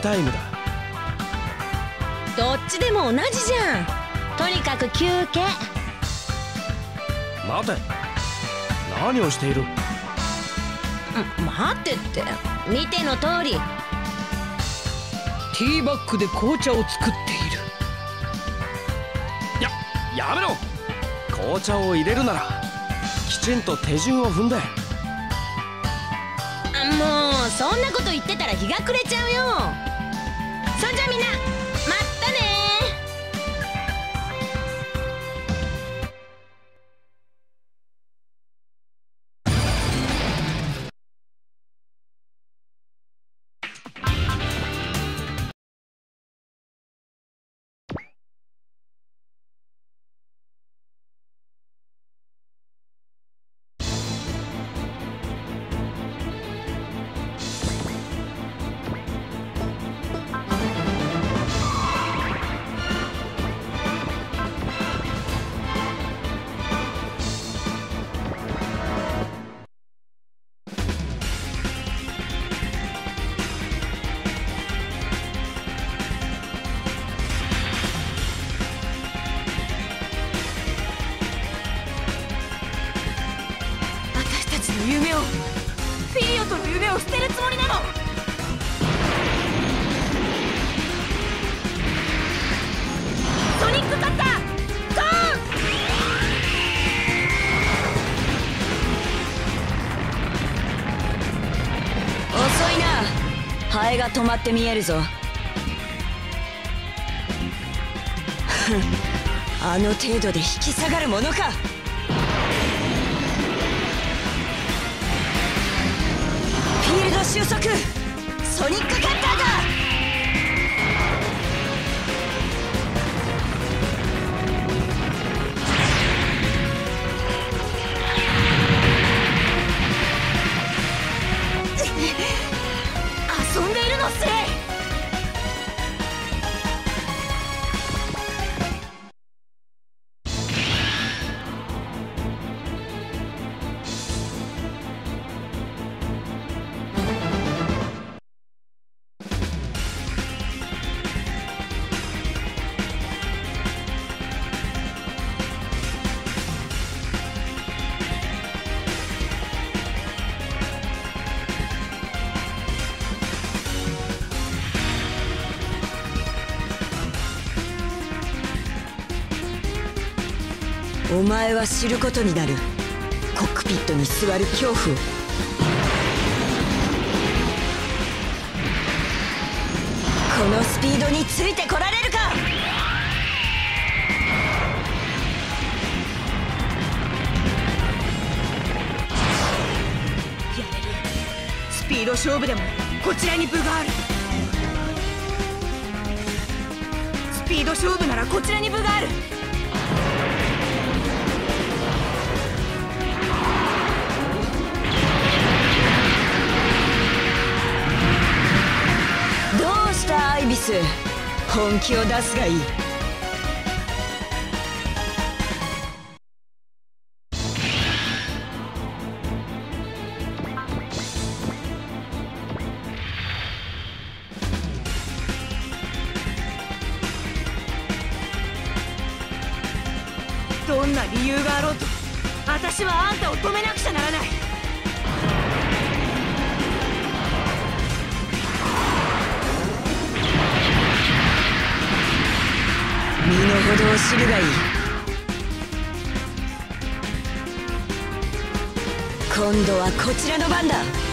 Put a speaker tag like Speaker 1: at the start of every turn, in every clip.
Speaker 1: タイムだ。
Speaker 2: どっちでも同じじゃん。とにかく休憩。
Speaker 1: 待て。何をしている？
Speaker 2: 待ってって。見ての通り。
Speaker 3: ティーバッグで紅茶を作っている。
Speaker 1: ややめろ。紅茶を入れるならきちんと手順を踏んで。
Speaker 2: もうそんなこと言ってたら日が暮れちゃうよ止まって見えるぞ。あの程度で引き下がるものか。フィールド収束。前は知ることになる。コックピットに座る恐怖を。このスピードについてこられるか！
Speaker 4: やれる。スピード勝負でもこちらに分がある。スピード勝負ならこちらに分がある。
Speaker 2: アイビス。本気を出すがいい。こちらの番だ。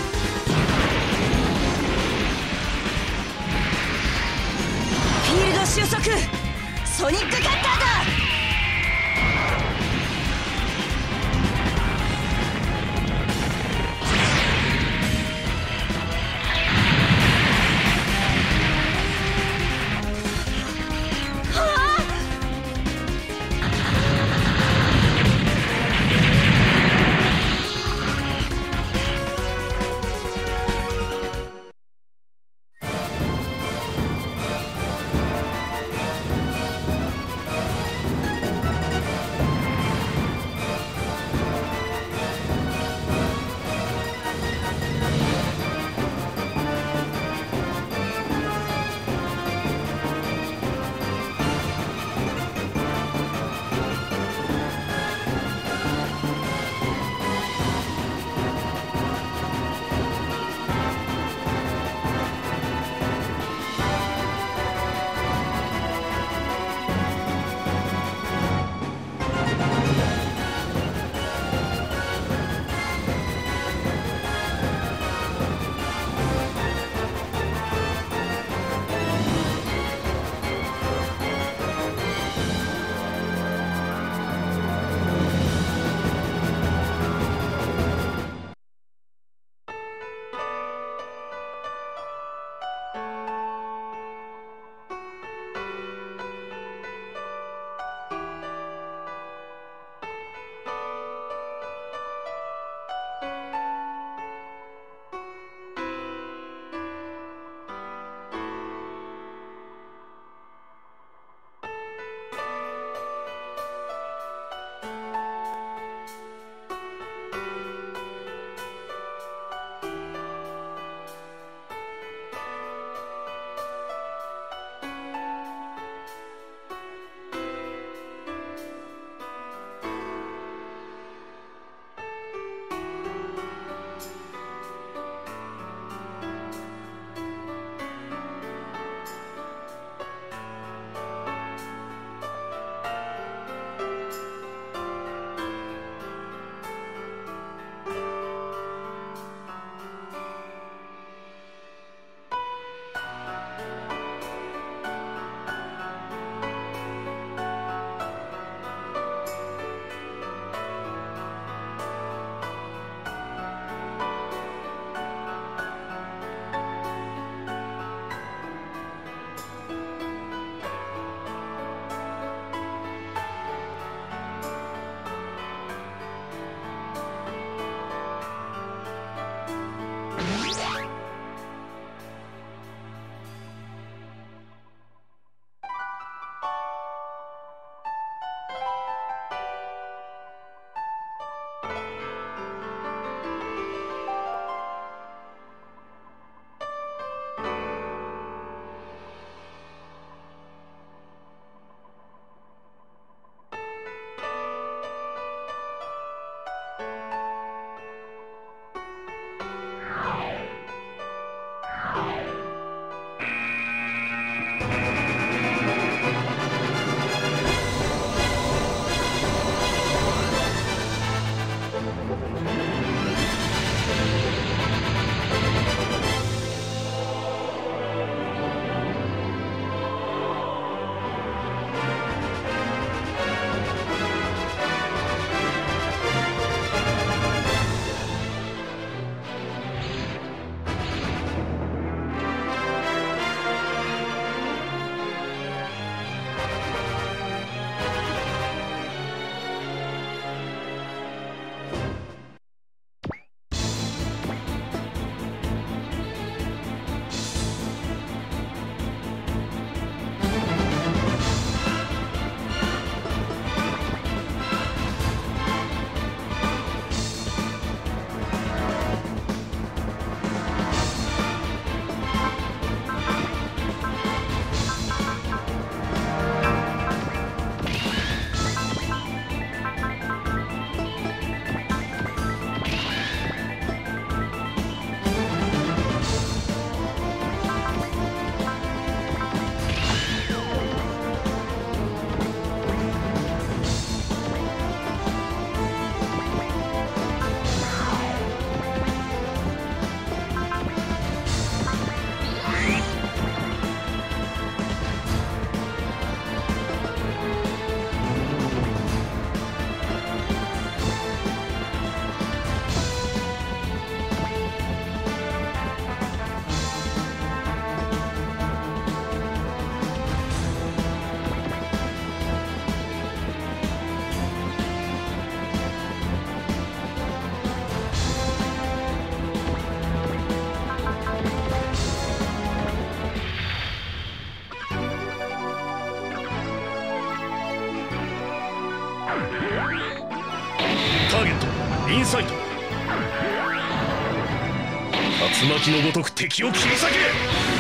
Speaker 5: 竜巻のごとく敵を切り裂け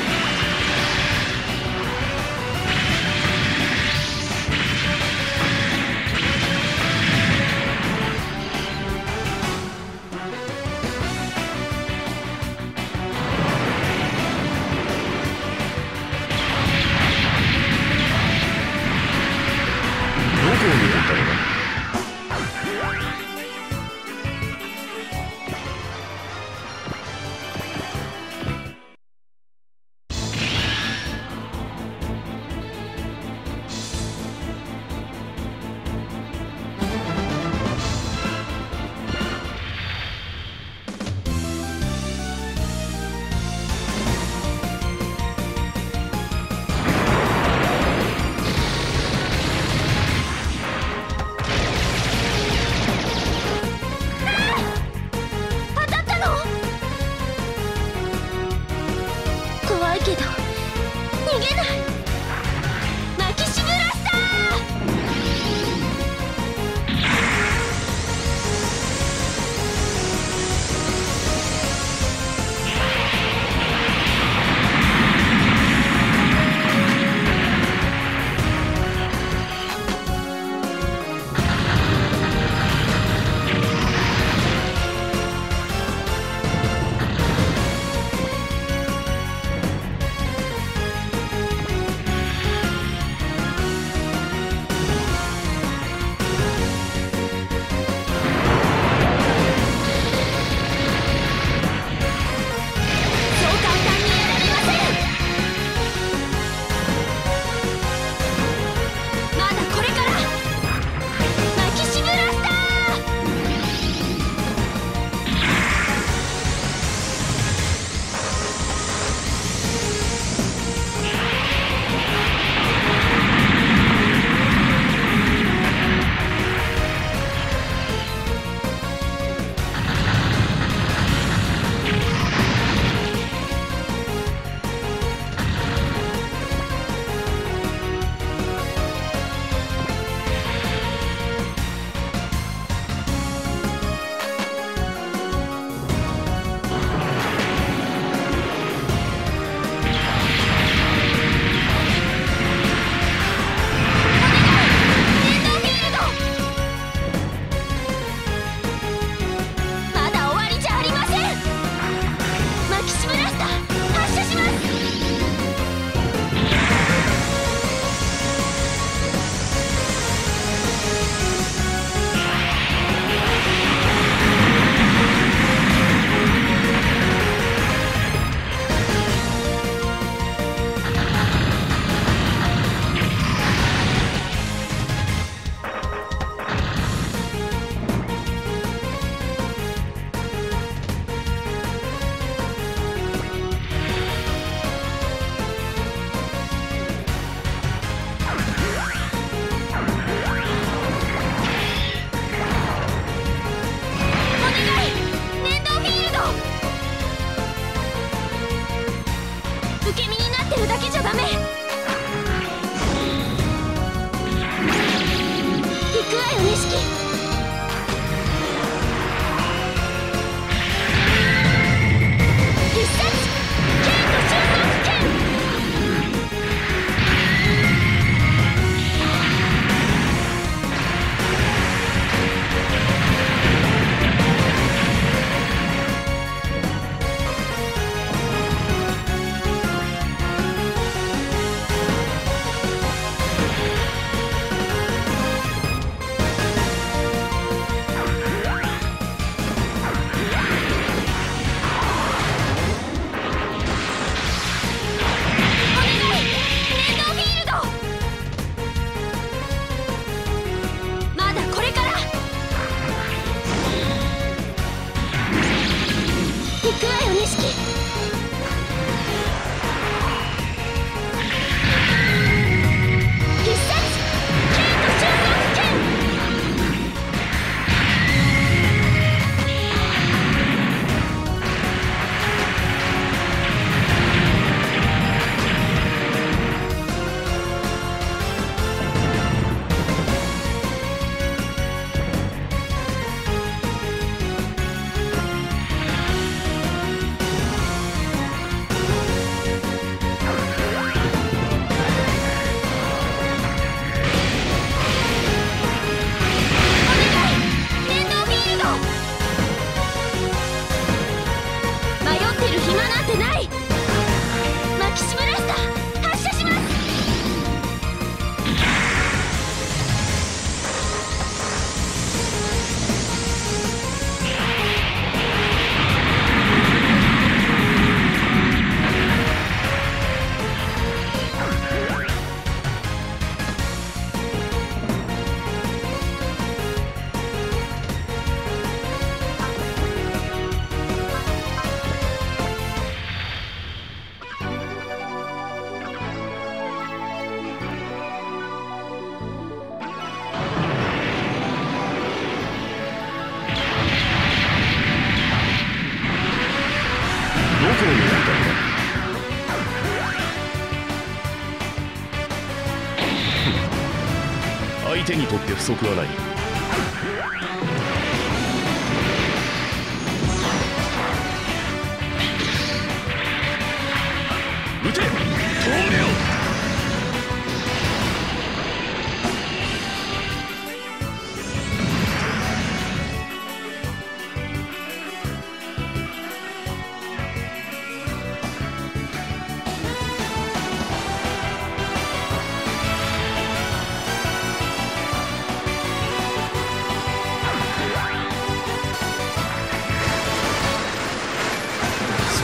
Speaker 5: 过了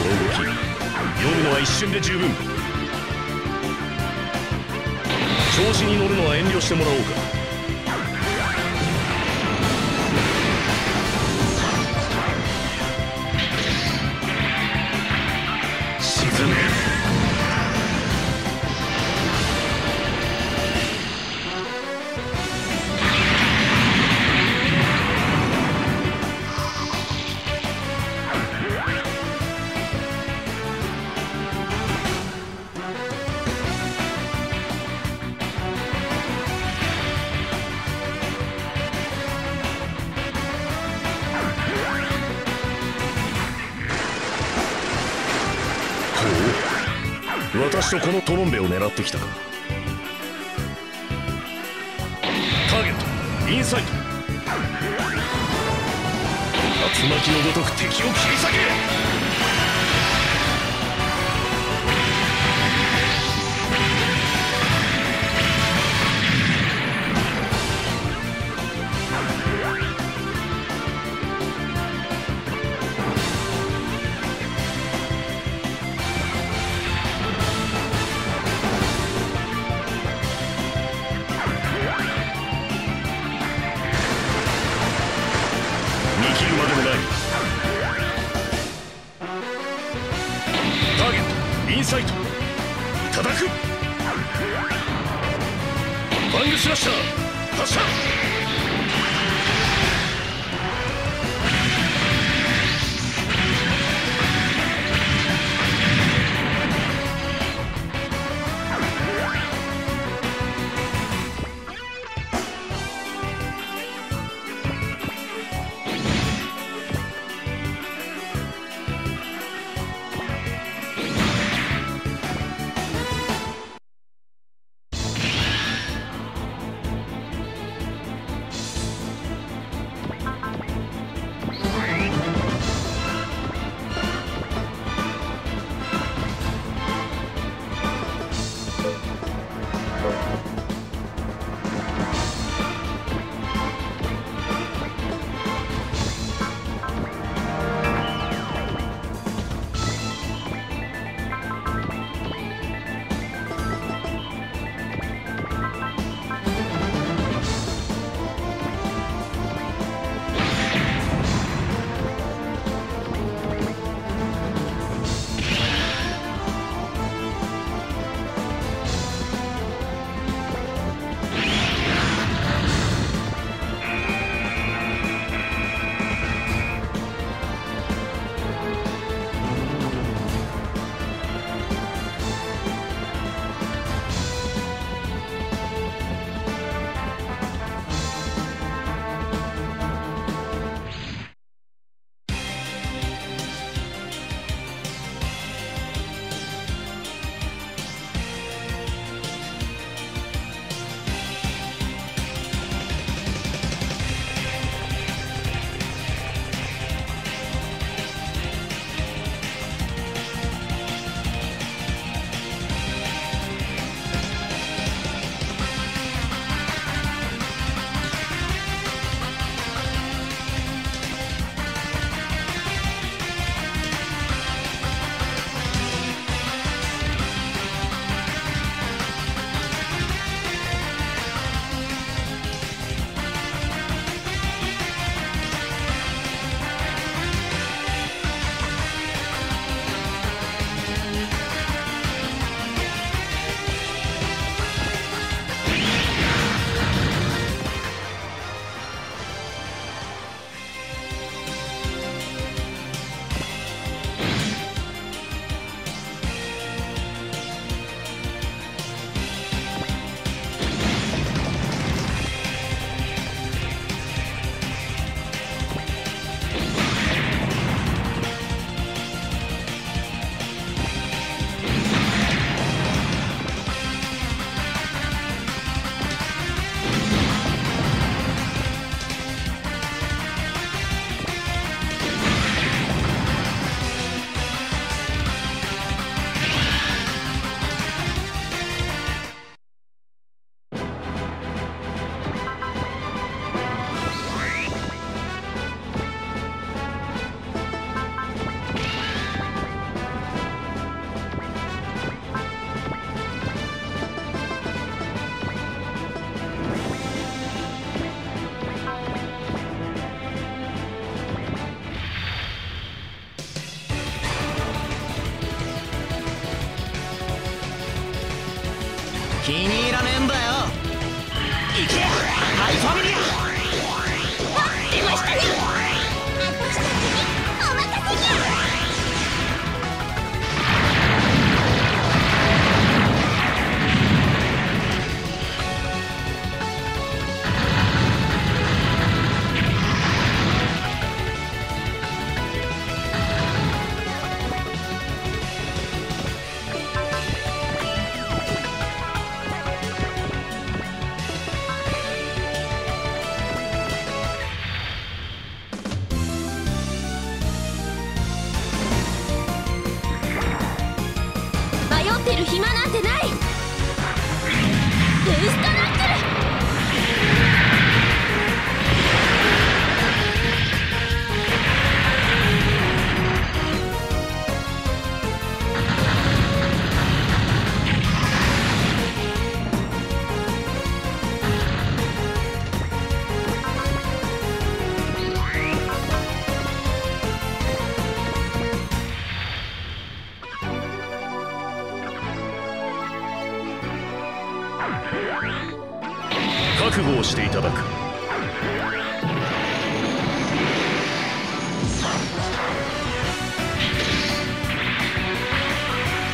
Speaker 5: その動き。読むのは一瞬で十分調子に乗るのは遠慮してもらおうか。とこのトロンベを狙ってきたか。ターゲットインサイト。竜巻のごとく敵を切り裂け。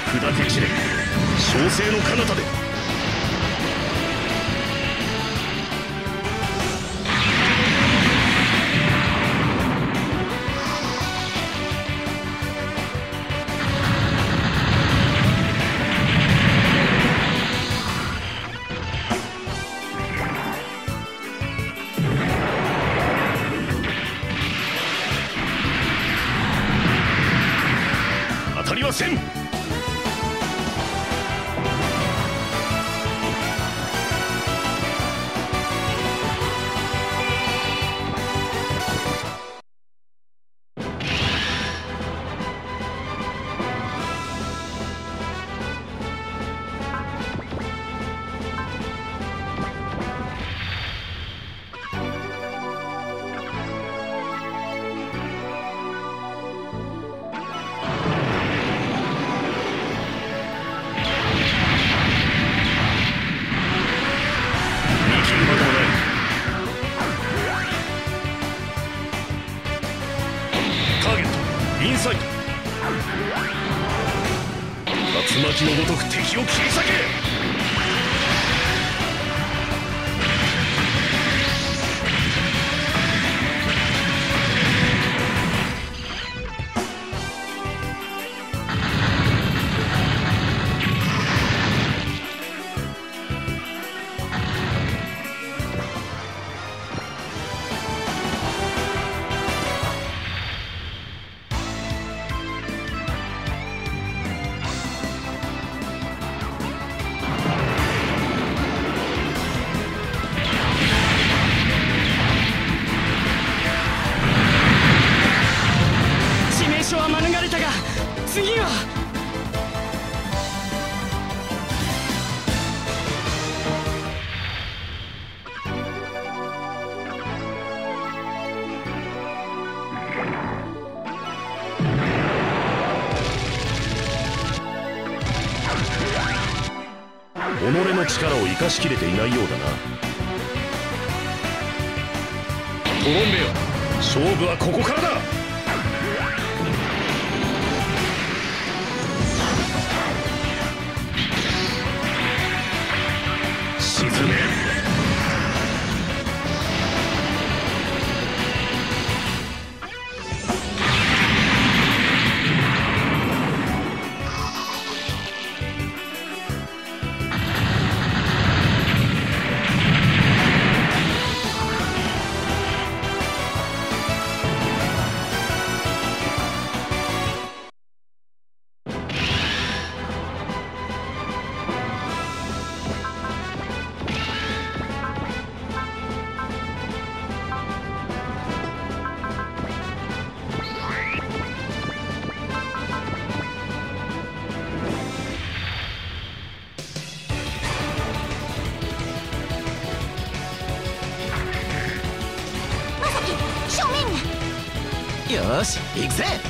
Speaker 5: 砕け散れ小生の彼方で。己の力を生かしきれていないようだな。コロンベア勝負はここからだ。せ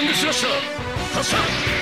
Speaker 5: ングしました。発射。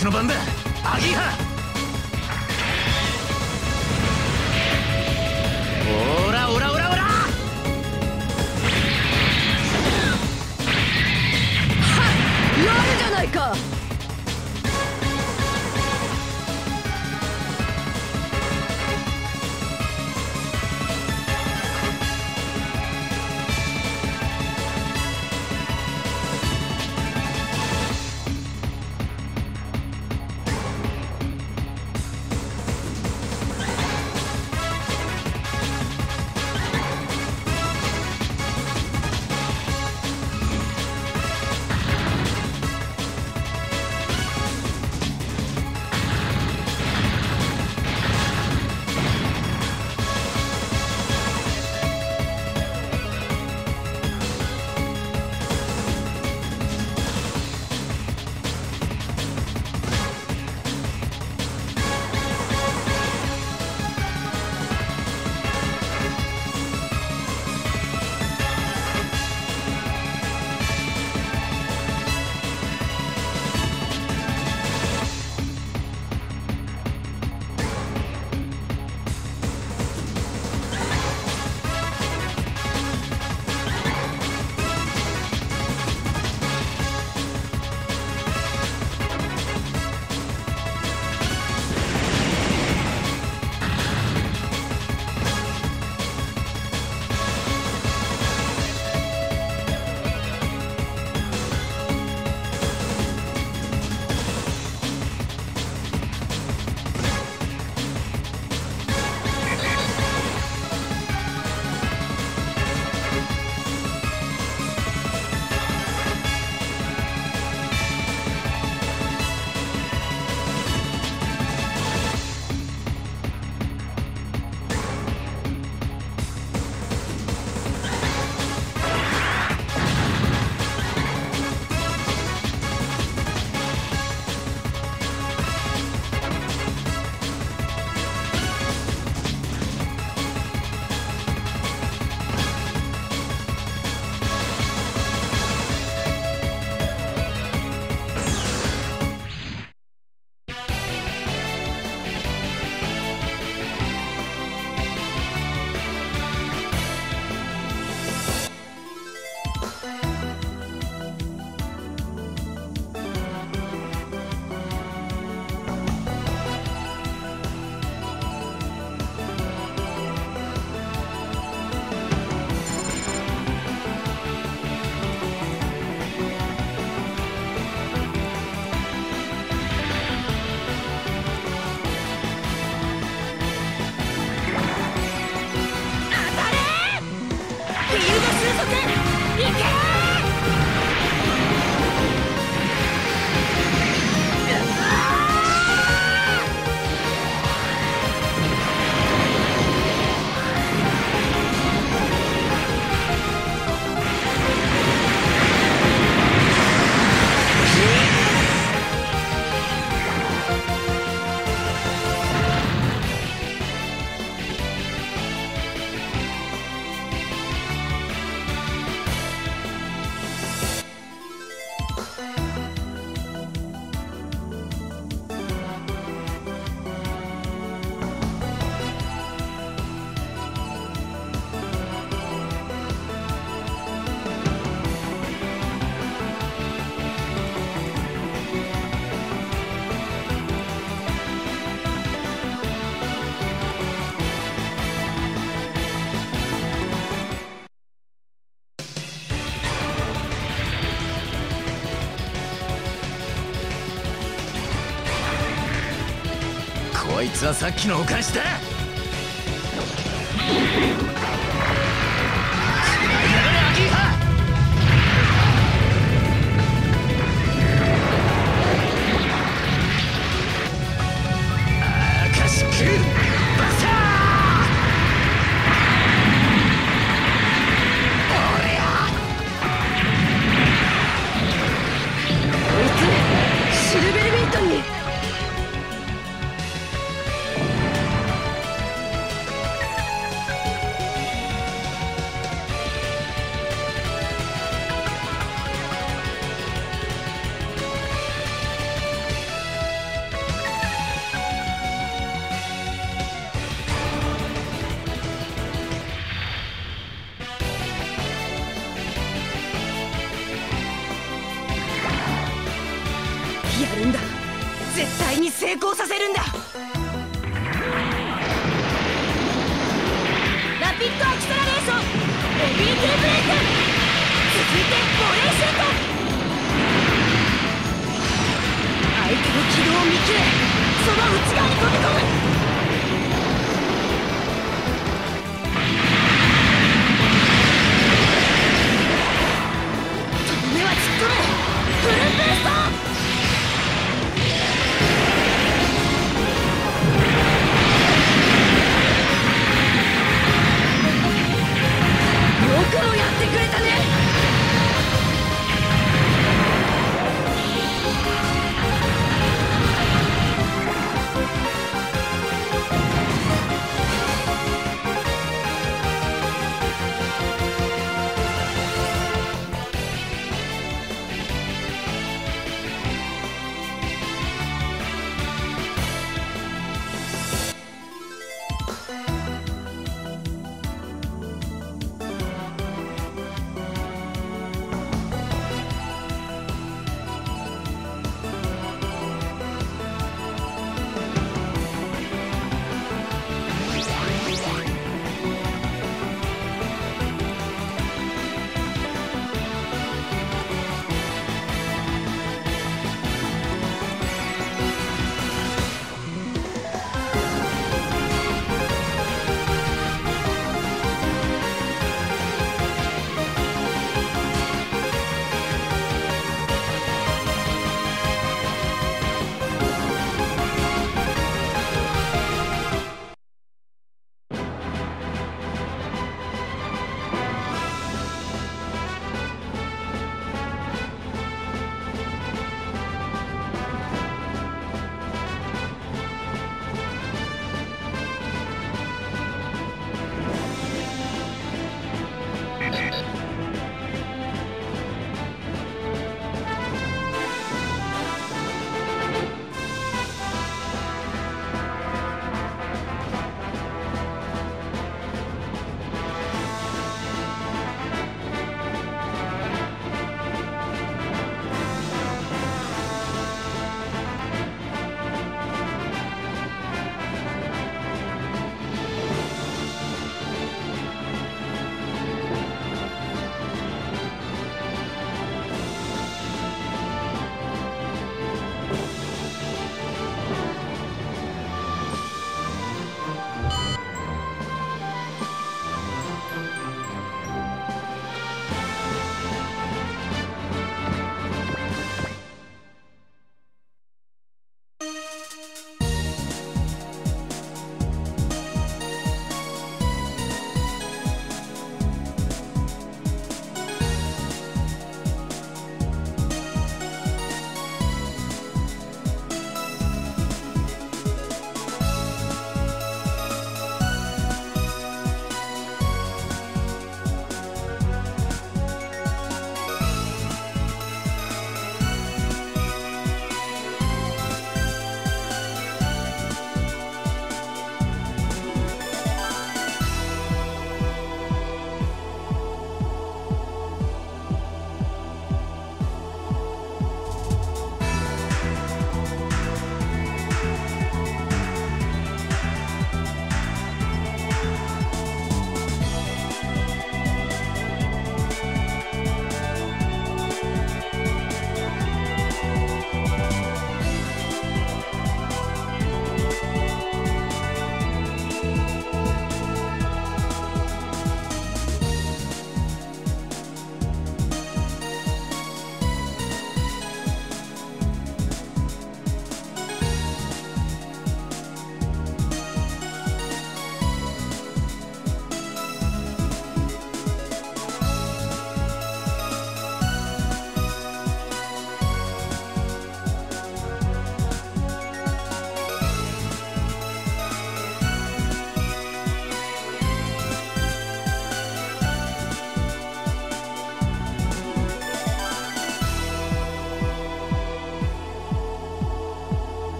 Speaker 6: 私の番だ。アギーハ。こいつはさっきのお返しだ。